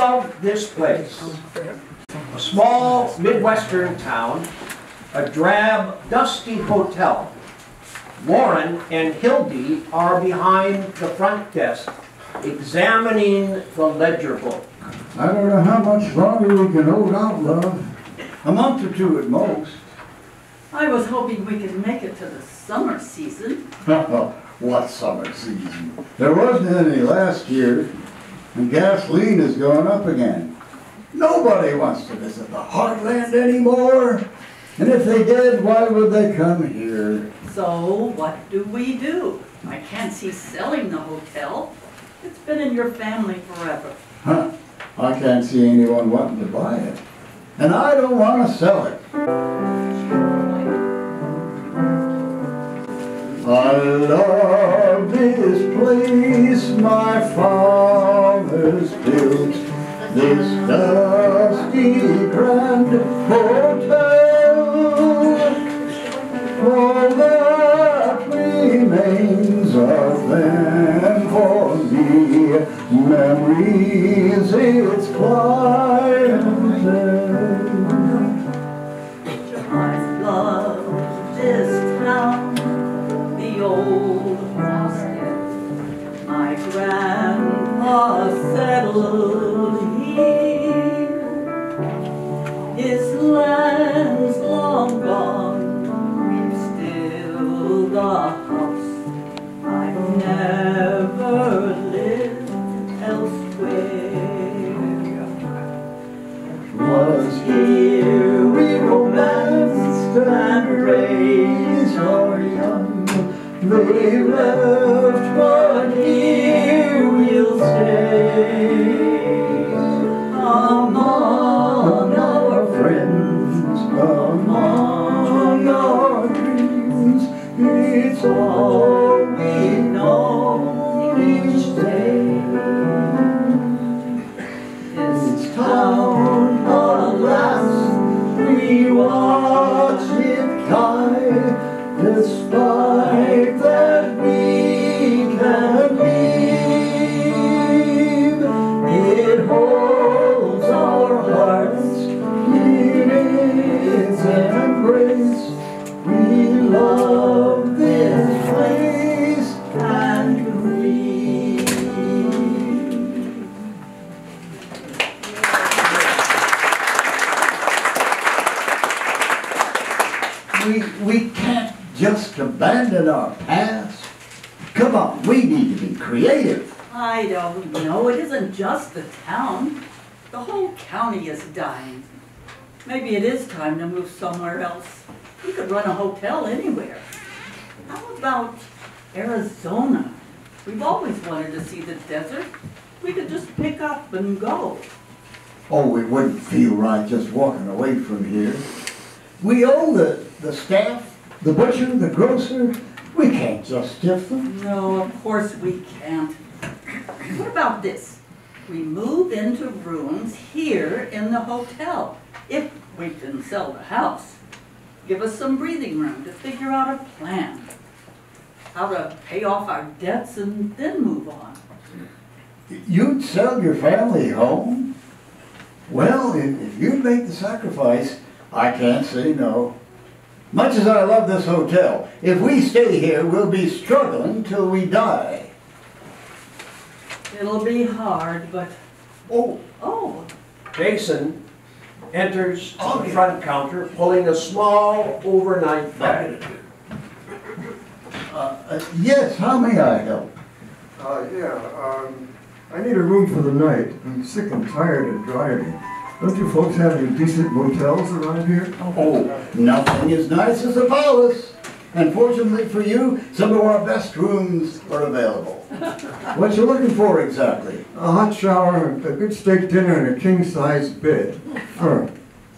love this place. A small Midwestern town, a drab, dusty hotel. Warren and Hildy are behind the front desk, examining the ledger book. I don't know how much longer we can hold out, love. A month or two at most. I was hoping we could make it to the summer season. what summer season? There wasn't any last year, and gasoline is going up again. Nobody wants to visit the heartland anymore. And if they did, why would they come here? So what do we do? I can't see selling the hotel. It's been in your family forever. Huh? I can't see anyone wanting to buy it. And I don't want to sell it. I love this place my fathers built, this dusty grand hotel. All that remains of them for me, memories its climb grandpa settled here. His land's long gone, still the house. I've never lived elsewhere. was here we and our young. They left, abandon our past. Come on, we need to be creative. I don't know, it isn't just the town. The whole county is dying. Maybe it is time to move somewhere else. We could run a hotel anywhere. How about Arizona? We've always wanted to see the desert. We could just pick up and go. Oh, it wouldn't feel right just walking away from here. We owe the, the staff, the butcher, the grocer. We can't just stiff them. No, of course we can't. What about this? We move into rooms here in the hotel, if we can sell the house. Give us some breathing room to figure out a plan. How to pay off our debts and then move on. You'd sell your family home? Well, if, if you'd make the sacrifice, I can't say no. Much as I love this hotel, if we stay here, we'll be struggling till we die. It'll be hard, but, Oh, oh, Jason enters to the front counter pulling a small overnight bag. Uh, uh, yes, how may I help? Uh, yeah, um, I need a room for the night. I'm sick and tired of driving. Don't you folks have any decent motels around here? Oh, nothing as nice as a palace. And fortunately for you, some of our best rooms are available. What you looking for exactly? A hot shower, a good steak dinner, and a king-size bed. Huh.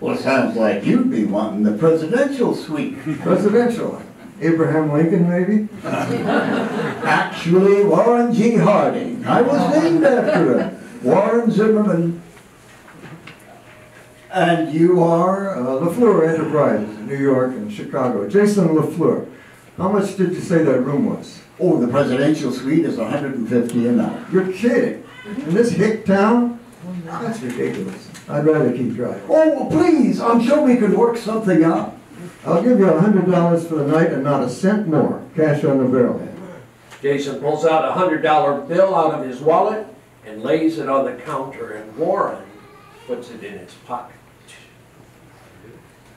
Well, it sounds like you'd be wanting the presidential suite. Presidential? Abraham Lincoln, maybe? Actually, Warren G. Harding. I was named after him. Warren Zimmerman. And you are? Uh, LaFleur Enterprises, New York and Chicago. Jason LaFleur. How much did you say that room was? Oh, the presidential suite is 150 a night. You're kidding. In this hick town? That's ridiculous. I'd rather keep driving. Oh, please, I'm sure we could work something out. I'll give you a hundred dollars for the night and not a cent more, cash on the barrelhead. Jason pulls out a hundred dollar bill out of his wallet and lays it on the counter, and Warren puts it in his pocket.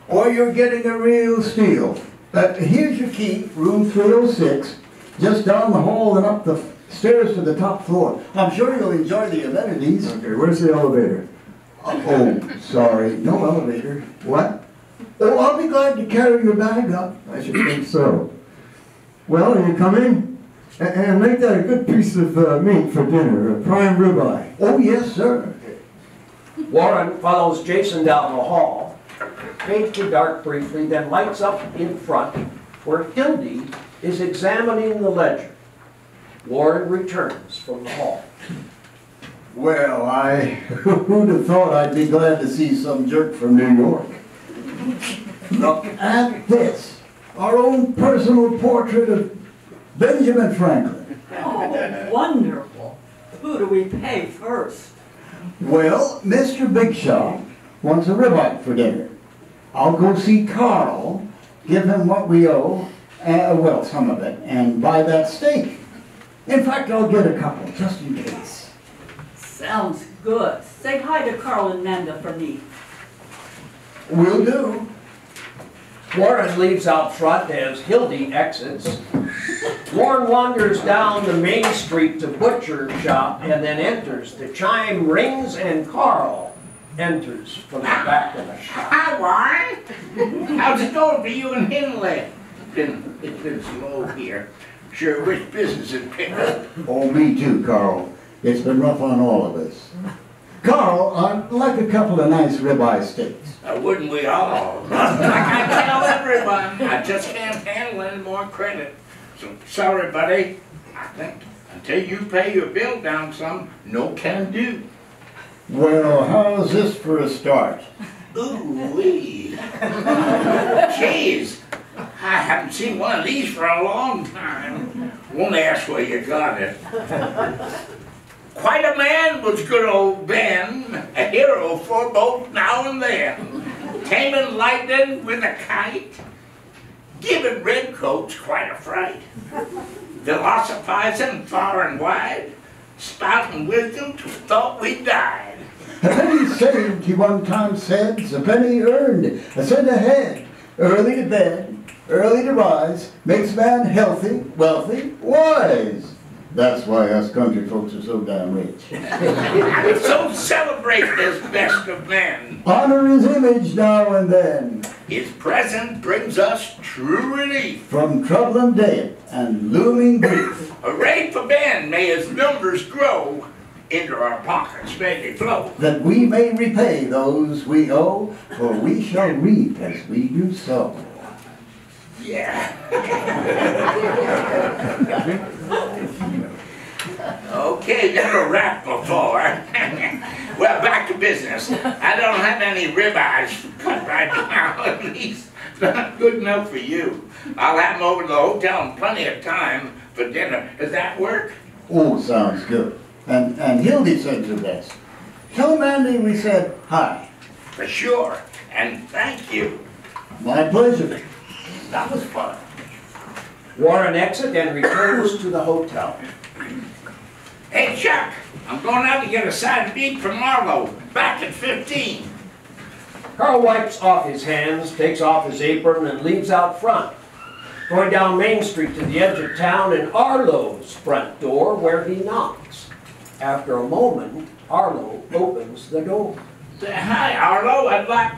Or you're getting a real steal. Uh, here's your key, room 306, just down the hall and up the stairs to the top floor. I'm sure you'll enjoy the amenities. Okay, where's the elevator? Oh, sorry, no elevator. What? Oh, I'll be glad to carry your bag up. I should think so. Well, are you coming? A- And make that a good piece of uh, meat for dinner, a prime ribeye. Oh, yes, sir. Warren follows Jason down the hall, fades to dark briefly, then lights up in front where Hildy is examining the ledger. Warren returns from the hall. Well, I, who'd have thought I'd be glad to see some jerk from New York? Look at this, our own personal portrait of Benjamin Franklin. Oh, wonderful. Who do we pay first? Well, Mr. Big Shot wants a ribeye for dinner. I'll go see Carl, give him what we owe, uh, well, some of it, and buy that steak. In fact, I'll get a couple, just in case. Sounds good. Say hi to Carl and Manda for me. Will do. Warren leaves out front as Hildy exits. Warren wanders down the main street to butcher shop and then enters. The chime rings and Carl enters from the back of the shop. Hi, Warren. How's it going for you and Henley? Been, it's been slow here. Sure wish business had picked up. Oh, me too, Carl. It's been rough on all of us. Carl, I'd like a couple of nice ribeye steaks. Uh, wouldn't we all? I tell everyone, I just can't handle any more credit. So, sorry, buddy. I think until you pay your bill down some, no can do. Well, how's this for a start? Ooh wee. Jeez, I haven't seen one of these for a long time. Won't ask where you got it. Quite a man was good old Ben, a hero for both now and then. Taming lightning with a kite, giving redcoats quite a fright. Philosophizing far and wide, spouting wisdom till thought we died. A penny saved, he one time said, a penny earned, a cent ahead. Early to bed, early to rise, makes man healthy, wealthy, wise. That's why us country folks are so damn rich. So celebrate this best of men. Honor his image now and then, His presence brings us true relief. from troubling debt and looming grief. Hooray for Ben, may his numbers grow, into our pockets may they flow. that we may repay those we owe, for we shall reap as we do sow. Yeah. Okay, that'll wrap before. well, back to business. I don't have any ribeyes cut right now, at least not good enough for you. I'll have them over to the hotel in plenty of time for dinner. Does that work? Oh, sounds good. And, and Hildy said to best. Tell Mandy we said hi. For sure. And thank you. My pleasure. That was fun. Warren exits and returns to the hotel. Hey, Chuck, I'm going out to get a side of beef from Arlo, back at 15. Carl wipes off his hands, takes off his apron, and leaves out front. Going down Main Street to the edge of town and Arlo's front door where he knocks. After a moment, Arlo opens the door. Say, hi, Arlo, I'd like...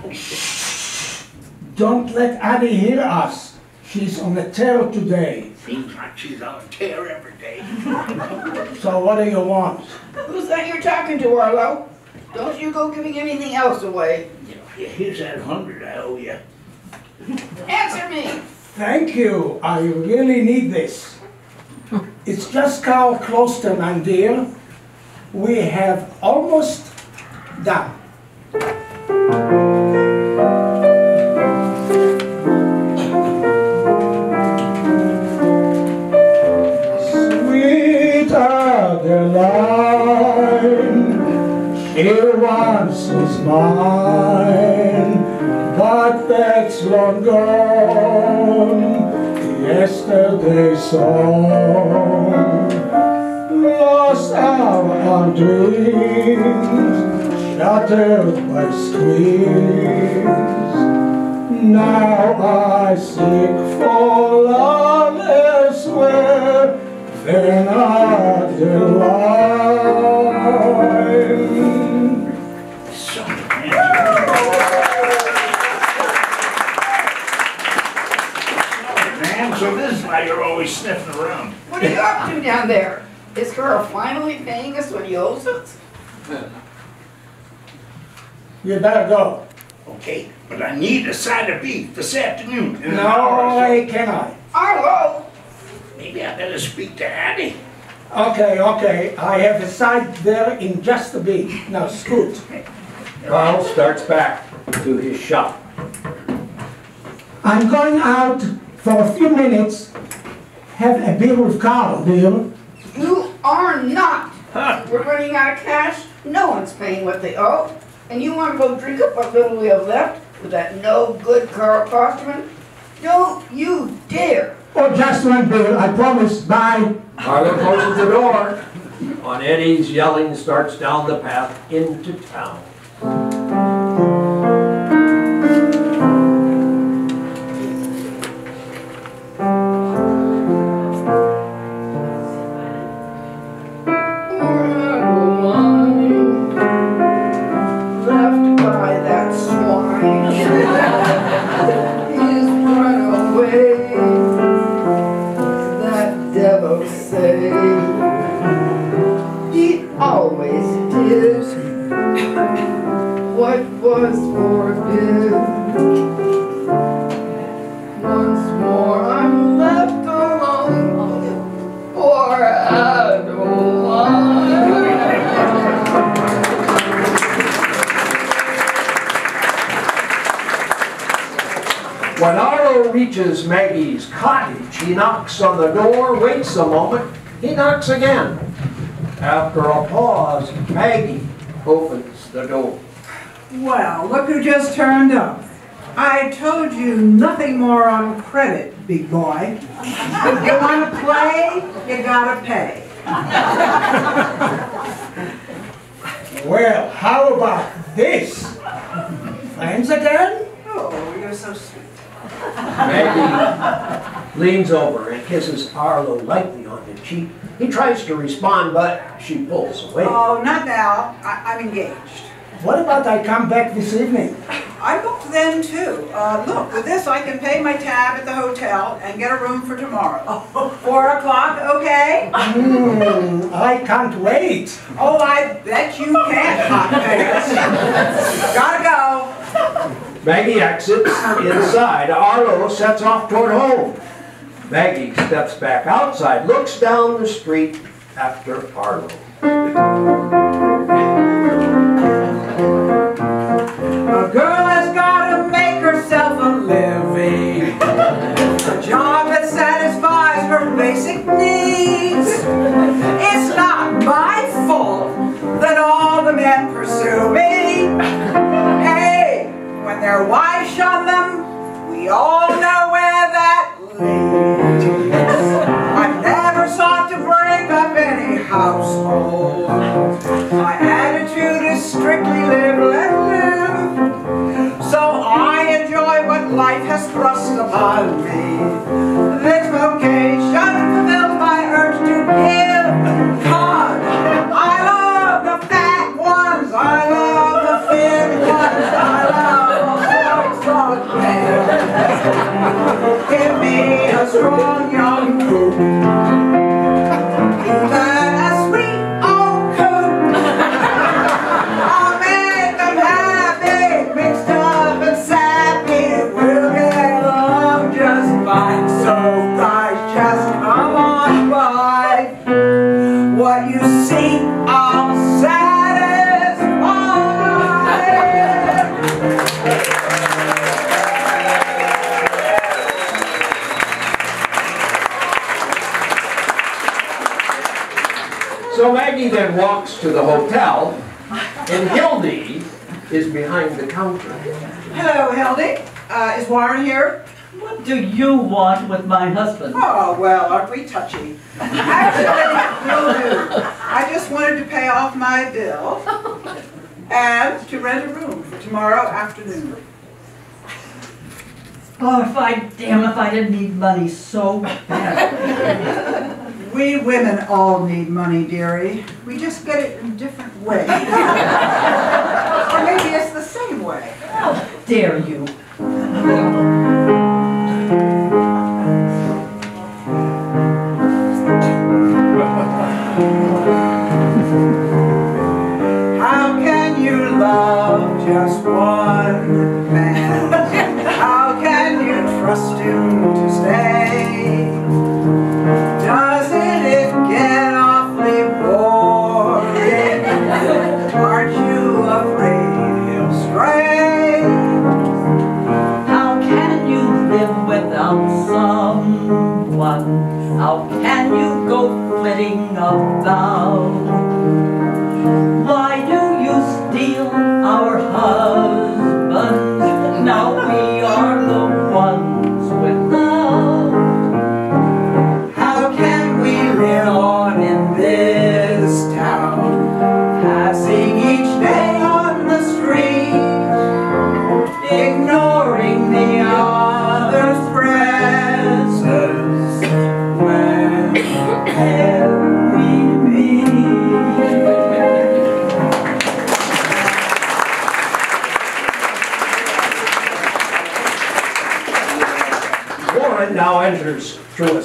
Don't let Addie hear us. She's on the tail today. Seems like she's on a tear every day. So what do you want? Who's that you're talking to, Arlo? Don't you go giving anything else away. Yeah, here's that hundred I owe you. Answer me! Thank you. I really need this. It's just Carl Closter, my dear we have almost done. Sweet Adeline, here once was mine, but that's long gone, yesterday's song our dreams, shattered by screens. Now I seek for love elsewhere than other line. So, Man, so this is why you're always sniffing around. What are you up to down there? Is Carl finally paying us what he owes us? You better go. Okay, but I need a side of beef this afternoon. in an No, hour or so. I cannot. Arlo, Maybe I better speak to Addie. Okay, okay, I have a side there in just a bit. Now scoot. Carl starts back to his shop. I'm going out for a few minutes. Have a beer with Carl, dear. You are not. Huh? We're running out of cash. No one's paying what they owe. And you want to go drink up what little we have left with that no good Carl Klosterman? Don't you dare. Oh, just one beer, I promise. Bye. Carlo closes the door. On Eddie's yelling starts down the path into town. Left Maggie's cottage, he knocks on the door, waits a moment, he knocks again. After a pause, Maggie opens the door. Well, look who just turned up. I told you nothing more on credit, big boy. If you want to play, you gotta pay. Well, how about this? Friends again? Oh, you're so sweet. Maggie leans over and kisses Arlo lightly on the cheek. He tries to respond, but she pulls away. Oh, not now. I, I'm engaged. What about I come back this evening? I booked then too. Uh, look, with this I can pay my tab at the hotel and get a room for tomorrow. Four o'clock, okay? Hmm, I can't wait. Oh, I bet you can, hot pants. Gotta go. Maggie exits inside. Arlo sets off toward home. Maggie steps back outside, looks down the street after Arlo. A girl has gotta make herself a living. A job that satisfies her basic needs. It's not my fault that all the men pursue me. When their wives shun them, we all know where that leads. I've never sought to break up any household. My attitude is strictly live, let live. So I enjoy what life has thrust upon me. This vocation fulfills my urge to give. Give me a strong young coot. What do you want with my husband? Oh, well, aren't we touchy? Actually, will do. I just wanted to pay off my bill and to rent a room for tomorrow afternoon. Oh, if I, damn if I didn't need money so bad. We women all need money, dearie. We just get it in different ways. Or maybe it's the same way. How dare you? Trust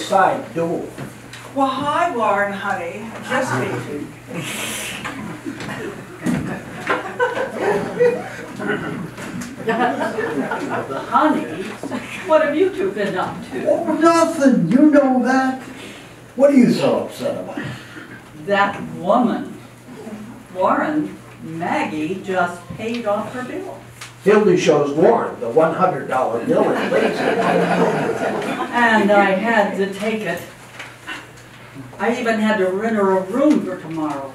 side door. Well, hi, Warren, honey. Just leaving. Honey, what have you two been up to? Oh, nothing, you know that. What are you so upset about? That woman, Warren, Maggie just paid off her bill. Hildy shows Warren the one hundred dollar bill and leaves. And I had to take it. I even had to rent her a room for tomorrow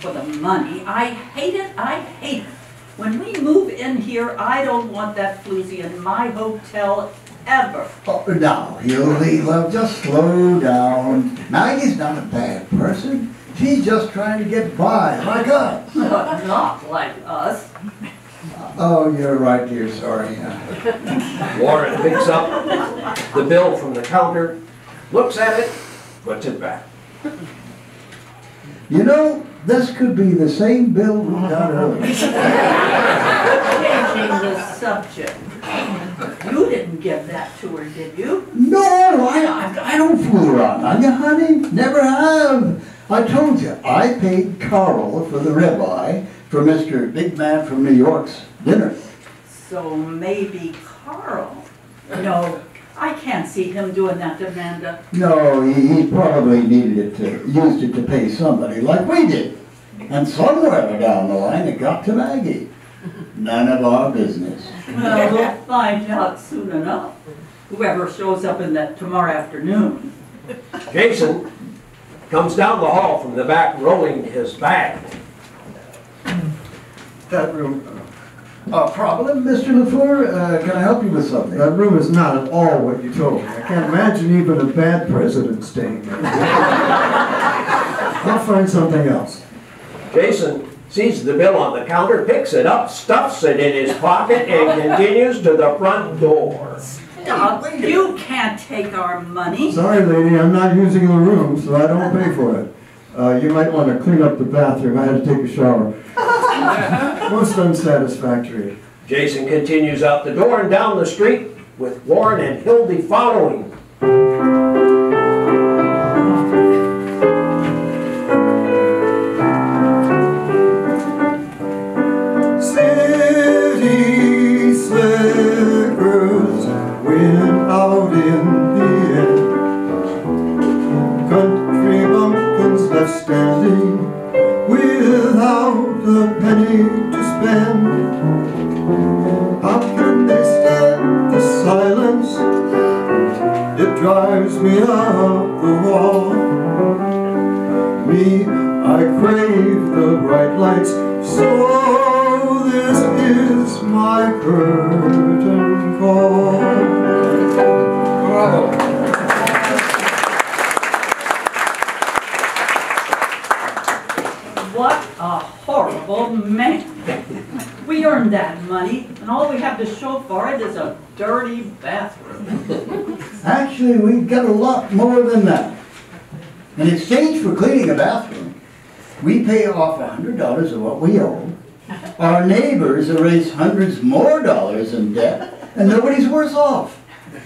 for the money. I hate it, I hate it. When we move in here, I don't want that floozy in my hotel ever. Oh, now, Hildy, love, just slow down. Maggie's not a bad person. She's just trying to get by, like us. But not like us. Oh, you're right, dear, sorry. Warren picks up the bill from the counter, looks at it, puts it back. You know, this could be the same bill we got earlier. Changing the subject. You didn't give that to her, did you? No, I, I, I don't fool around on you, honey. Never have. I told you, I paid Carl for the ribeye for Mr. Big Man from New York's dinner. So maybe Carl. No, I can't see him doing that to Amanda. No, he, he probably needed it to, used it to pay somebody like we did. And somewhere down the line it got to Maggie. None of our business. Well, we'll find out soon enough. Whoever shows up in that tomorrow afternoon. Jason comes down the hall from the back rolling his bag. That room, A problem, Mr. LaFleur? Uh, can I help you with something? that room is not at all what you told me. I can't imagine even a bad president staying there. I'll find something else. Jason sees the bill on the counter, picks it up, stuffs it in his pocket, and continues to the front door. Stop, you can't take our money. Sorry, lady, I'm not using the room, so I don't pay for it. Uh, you might want to clean up the bathroom. I had to take a shower. Most unsatisfactory. Jason continues out the door and down the street with Warren and Hildy following. Money, and all we have to show for it is a dirty bathroom. Actually, we got a lot more than that. In exchange for cleaning a bathroom, we pay off a hundred dollars of what we owe. Our neighbors erase hundreds more dollars in debt, and nobody's worse off.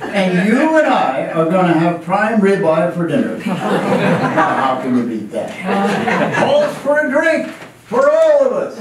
And you and I are gonna have prime ribeye for dinner. How can you beat that? Calls for a drink for all of us.